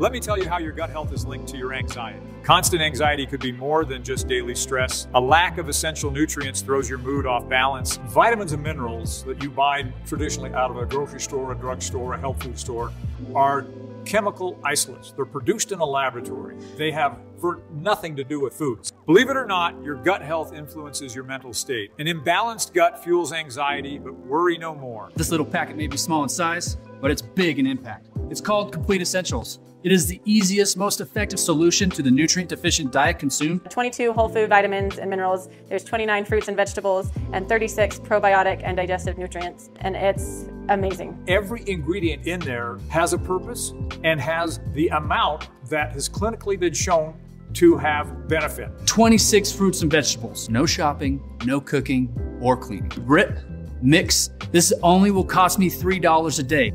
Let me tell you how your gut health is linked to your anxiety. Constant anxiety could be more than just daily stress. A lack of essential nutrients throws your mood off balance. Vitamins and minerals that you buy traditionally out of a grocery store, a drugstore, a health food store are chemical isolates. They're produced in a laboratory. They have for nothing to do with foods. Believe it or not, your gut health influences your mental state. An imbalanced gut fuels anxiety, but worry no more. This little packet may be small in size, but it's big in impact. It's called Complete Essentials. It is the easiest, most effective solution to the nutrient deficient diet consumed. 22 whole food vitamins and minerals. There's 29 fruits and vegetables and 36 probiotic and digestive nutrients. And it's amazing. Every ingredient in there has a purpose and has the amount that has clinically been shown to have benefit. 26 fruits and vegetables. No shopping, no cooking, or cleaning. Rip, mix. This only will cost me $3 a day.